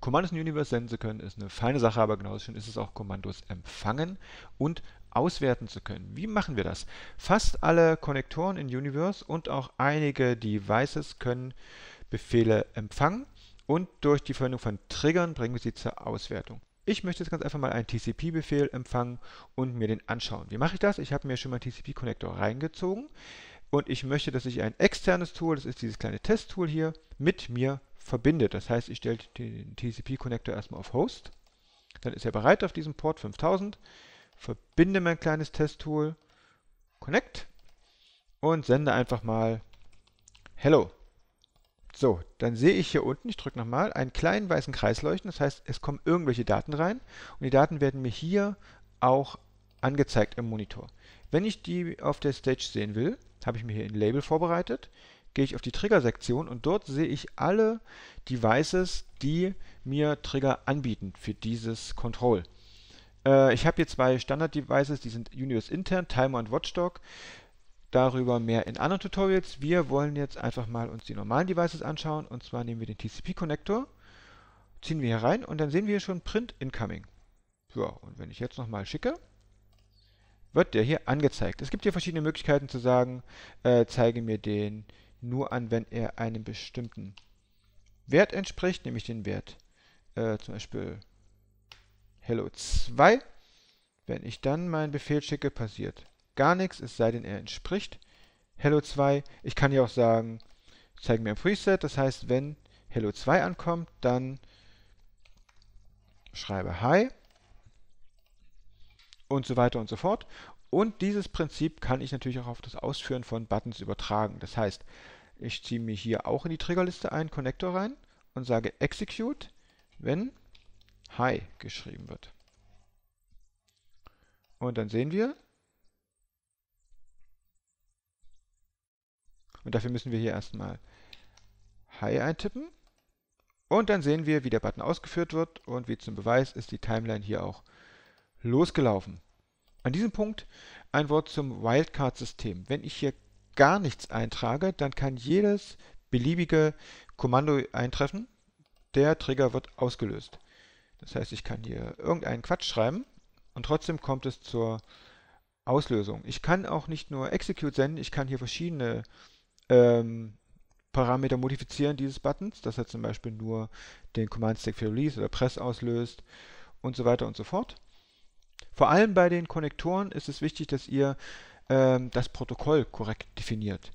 Kommandos in Universe senden zu können, ist eine feine Sache, aber genauso schön ist es auch, Kommandos empfangen und auswerten zu können. Wie machen wir das? Fast alle Konnektoren in Universe und auch einige Devices können Befehle empfangen und durch die Verwendung von Triggern bringen wir sie zur Auswertung. Ich möchte jetzt ganz einfach mal einen TCP-Befehl empfangen und mir den anschauen. Wie mache ich das? Ich habe mir schon mal einen TCP-Connector reingezogen und ich möchte, dass sich ein externes Tool, das ist dieses kleine Test-Tool hier, mit mir verbindet. Das heißt, ich stelle den TCP-Connector erstmal auf Host, dann ist er bereit auf diesem Port 5000, verbinde mein kleines Test-Tool, Connect und sende einfach mal Hello. So, dann sehe ich hier unten, ich drücke nochmal, einen kleinen weißen Kreis leuchten. Das heißt, es kommen irgendwelche Daten rein und die Daten werden mir hier auch angezeigt im Monitor. Wenn ich die auf der Stage sehen will, habe ich mir hier ein Label vorbereitet, gehe ich auf die Trigger-Sektion und dort sehe ich alle Devices, die mir Trigger anbieten für dieses Control. Äh, ich habe hier zwei Standard-Devices, die sind Universe intern, Timer und Watchdog. Darüber mehr in anderen Tutorials. Wir wollen jetzt einfach mal uns die normalen Devices anschauen. Und zwar nehmen wir den TCP-Connector, ziehen wir hier rein und dann sehen wir hier schon Print Incoming. So, und wenn ich jetzt nochmal schicke, wird der hier angezeigt. Es gibt hier verschiedene Möglichkeiten zu sagen, äh, zeige mir den nur an, wenn er einem bestimmten Wert entspricht, nämlich den Wert äh, zum Beispiel Hello 2. Wenn ich dann meinen Befehl schicke, passiert gar nichts, es sei denn, er entspricht Hello 2. Ich kann hier auch sagen, zeige mir ein Preset, das heißt, wenn Hello 2 ankommt, dann schreibe Hi und so weiter und so fort. Und dieses Prinzip kann ich natürlich auch auf das Ausführen von Buttons übertragen. Das heißt, ich ziehe mir hier auch in die Triggerliste einen Connector rein und sage Execute, wenn Hi geschrieben wird. Und dann sehen wir, und dafür müssen wir hier erstmal Hi eintippen. Und dann sehen wir, wie der Button ausgeführt wird und wie zum Beweis ist die Timeline hier auch losgelaufen. An diesem Punkt ein Wort zum Wildcard-System. Wenn ich hier gar nichts eintrage, dann kann jedes beliebige Kommando eintreffen. Der Trigger wird ausgelöst. Das heißt, ich kann hier irgendeinen Quatsch schreiben und trotzdem kommt es zur Auslösung. Ich kann auch nicht nur Execute senden, ich kann hier verschiedene ähm, Parameter modifizieren dieses Buttons, dass er zum Beispiel nur den Command Stack für Release oder Press auslöst und so weiter und so fort. Vor allem bei den Konnektoren ist es wichtig, dass ihr ähm, das Protokoll korrekt definiert.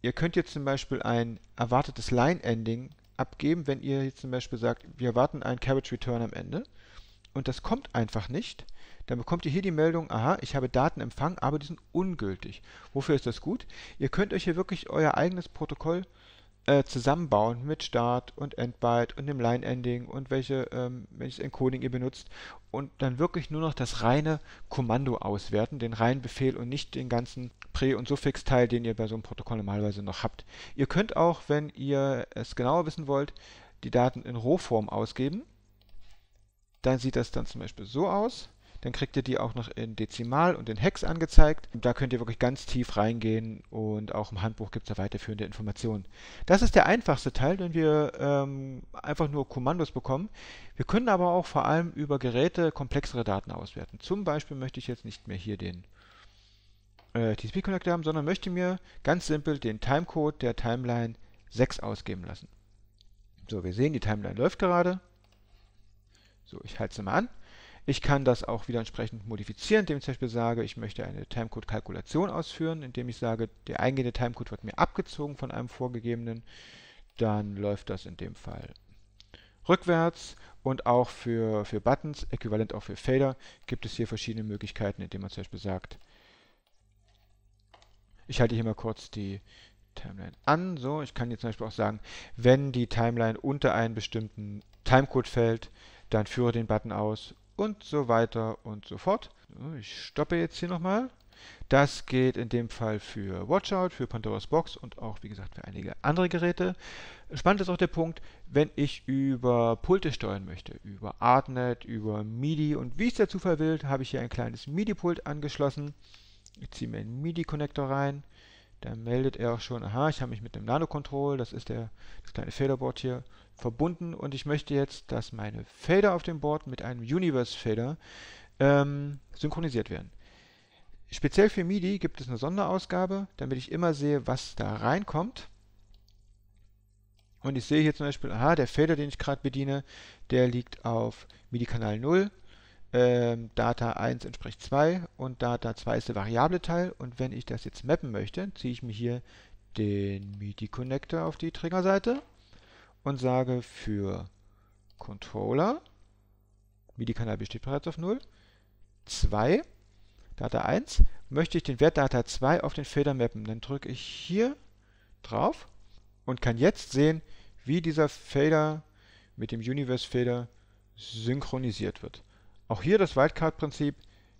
Ihr könnt jetzt zum Beispiel ein erwartetes Line-Ending abgeben, wenn ihr jetzt zum Beispiel sagt, wir erwarten einen Carriage Return am Ende und das kommt einfach nicht, dann bekommt ihr hier die Meldung, aha, ich habe Daten empfangen, aber die sind ungültig. Wofür ist das gut? Ihr könnt euch hier wirklich euer eigenes Protokoll äh, zusammenbauen mit Start und Endbyte und dem Line-Ending und welche, ähm, welches Encoding ihr benutzt und dann wirklich nur noch das reine Kommando auswerten, den reinen Befehl und nicht den ganzen Prä- und Suffix-Teil, den ihr bei so einem Protokoll normalerweise noch habt. Ihr könnt auch, wenn ihr es genauer wissen wollt, die Daten in Rohform ausgeben. Dann sieht das dann zum Beispiel so aus. Dann kriegt ihr die auch noch in Dezimal und in Hex angezeigt. Da könnt ihr wirklich ganz tief reingehen und auch im Handbuch gibt es da weiterführende Informationen. Das ist der einfachste Teil, wenn wir ähm, einfach nur Kommandos bekommen. Wir können aber auch vor allem über Geräte komplexere Daten auswerten. Zum Beispiel möchte ich jetzt nicht mehr hier den äh, TCP-Connector haben, sondern möchte mir ganz simpel den Timecode der Timeline 6 ausgeben lassen. So, wir sehen, die Timeline läuft gerade. So, ich halte sie mal an. Ich kann das auch wieder entsprechend modifizieren, indem ich zum Beispiel sage, ich möchte eine Timecode-Kalkulation ausführen, indem ich sage, der eingehende Timecode wird mir abgezogen von einem vorgegebenen. Dann läuft das in dem Fall rückwärts und auch für, für Buttons, äquivalent auch für Fader, gibt es hier verschiedene Möglichkeiten, indem man zum Beispiel sagt, ich halte hier mal kurz die Timeline an. So, ich kann jetzt zum Beispiel auch sagen, wenn die Timeline unter einen bestimmten Timecode fällt, dann führe den Button aus und so weiter und so fort. Ich stoppe jetzt hier nochmal. Das geht in dem Fall für Watchout, für Pandora's Box und auch, wie gesagt, für einige andere Geräte. Spannend ist auch der Punkt, wenn ich über Pulte steuern möchte, über Artnet, über MIDI und wie es der Zufall will, habe ich hier ein kleines MIDI-Pult angeschlossen. Ich ziehe mir einen MIDI-Connector rein, dann meldet er auch schon, aha, ich habe mich mit dem Nano Control, das ist der, das kleine Faderboard hier, verbunden und ich möchte jetzt, dass meine Fader auf dem Board mit einem Universe Fader ähm, synchronisiert werden. Speziell für MIDI gibt es eine Sonderausgabe, damit ich immer sehe, was da reinkommt. Und ich sehe hier zum Beispiel, aha, der Fader, den ich gerade bediene, der liegt auf MIDI-Kanal 0, ähm, Data 1 entspricht 2 und Data 2 ist der variable Teil. Und wenn ich das jetzt mappen möchte, ziehe ich mir hier den MIDI-Connector auf die Triggerseite und sage für Controller, MIDI-Kanal besteht bereits auf 0, 2, Data 1, möchte ich den Wert Data 2 auf den Fader mappen. Dann drücke ich hier drauf und kann jetzt sehen, wie dieser Fader mit dem Universe Fader synchronisiert wird. Auch hier das Wildcard-Prinzip,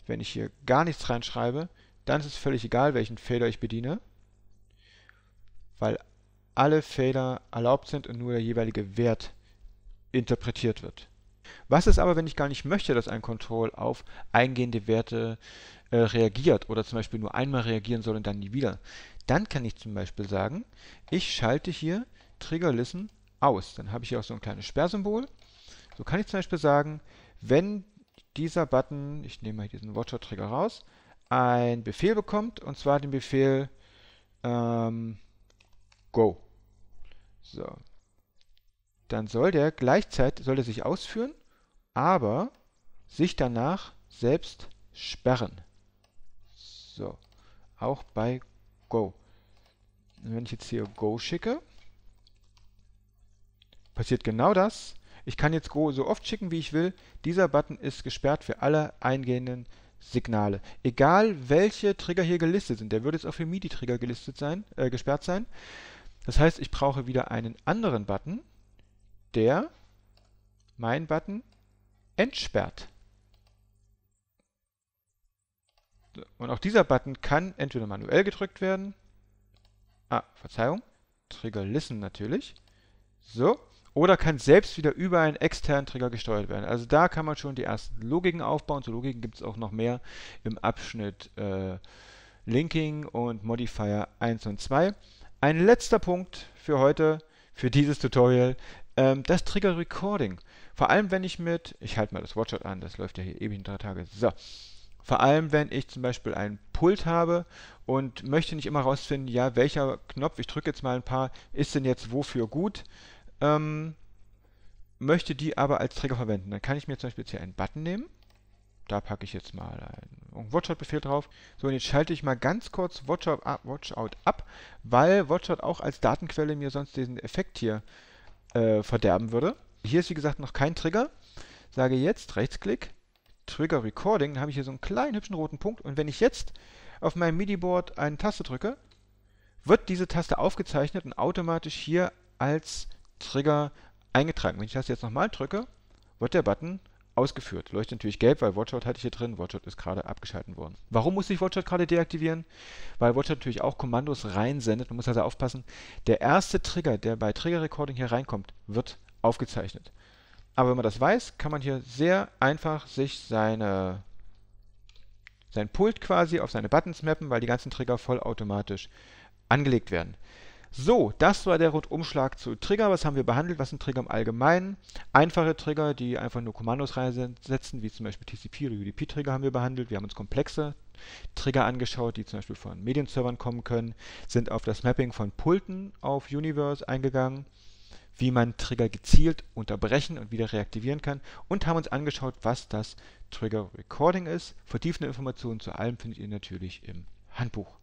wenn ich hier gar nichts reinschreibe, dann ist es völlig egal, welchen Fader ich bediene, weil alle Fader erlaubt sind und nur der jeweilige Wert interpretiert wird. Was ist aber, wenn ich gar nicht möchte, dass ein Control auf eingehende Werte äh, reagiert oder zum Beispiel nur einmal reagieren soll und dann nie wieder? Dann kann ich zum Beispiel sagen, ich schalte hier Trigger Listen aus. Dann habe ich hier auch so ein kleines Sperrsymbol. So kann ich zum Beispiel sagen, wenn dieser Button, ich nehme mal diesen Watcher Trigger raus, einen Befehl bekommt, und zwar den Befehl ähm, Go. So. Dann soll der gleichzeitig, soll der sich ausführen, aber sich danach selbst sperren. So. Auch bei Go. Wenn ich jetzt hier Go schicke, passiert genau das. Ich kann jetzt Go so oft schicken, wie ich will. Dieser Button ist gesperrt für alle eingehenden Signale. Egal welche Trigger hier gelistet sind. Der würde jetzt auch für MIDI-Trigger gelistet sein, äh, gesperrt sein. Das heißt, ich brauche wieder einen anderen Button, der mein Button entsperrt. Und auch dieser Button kann entweder manuell gedrückt werden. Ah, Verzeihung. Trigger Listen natürlich. So. Oder kann selbst wieder über einen externen Trigger gesteuert werden. Also da kann man schon die ersten Logiken aufbauen. Zu Logiken gibt es auch noch mehr im Abschnitt äh, Linking und Modifier 1 und 2. Ein letzter Punkt für heute, für dieses Tutorial, ähm, das Trigger Recording. Vor allem, wenn ich mit, ich halte mal das Watchout an, das läuft ja hier ewig in drei Tage. So. Vor allem, wenn ich zum Beispiel ein Pult habe und möchte nicht immer rausfinden, ja, welcher Knopf, ich drücke jetzt mal ein paar, ist denn jetzt wofür gut, ähm, möchte die aber als Trigger verwenden. Dann kann ich mir zum Beispiel jetzt hier einen Button nehmen. Da packe ich jetzt mal einen Watchout-Befehl drauf. So, und jetzt schalte ich mal ganz kurz Watchout ab, Watchout ab, weil Watchout auch als Datenquelle mir sonst diesen Effekt hier äh, verderben würde. Hier ist wie gesagt noch kein Trigger. Sage jetzt Rechtsklick, Trigger Recording, dann habe ich hier so einen kleinen hübschen roten Punkt und wenn ich jetzt auf meinem MIDI-Board eine Taste drücke, wird diese Taste aufgezeichnet und automatisch hier als Trigger eingetragen. Wenn ich das jetzt nochmal drücke, wird der Button ausgeführt. Leuchtet natürlich gelb, weil Watchout hatte ich hier drin. Watchout ist gerade abgeschaltet worden. Warum muss ich Watchout gerade deaktivieren? Weil Watchout natürlich auch Kommandos reinsendet. Man muss also aufpassen. Der erste Trigger, der bei Trigger Recording hier reinkommt, wird aufgezeichnet. Aber wenn man das weiß, kann man hier sehr einfach sich seine, sein Pult quasi auf seine Buttons mappen, weil die ganzen Trigger vollautomatisch angelegt werden. So, das war der Rundumschlag zu Trigger. Was haben wir behandelt? Was sind Trigger im Allgemeinen? Einfache Trigger, die einfach nur Kommandos reinsetzen, wie zum Beispiel TCP oder UDP-Trigger haben wir behandelt. Wir haben uns komplexe Trigger angeschaut, die zum Beispiel von Medienservern kommen können, sind auf das Mapping von Pulten auf Universe eingegangen wie man Trigger gezielt unterbrechen und wieder reaktivieren kann und haben uns angeschaut, was das Trigger Recording ist. Vertiefende Informationen zu allem findet ihr natürlich im Handbuch.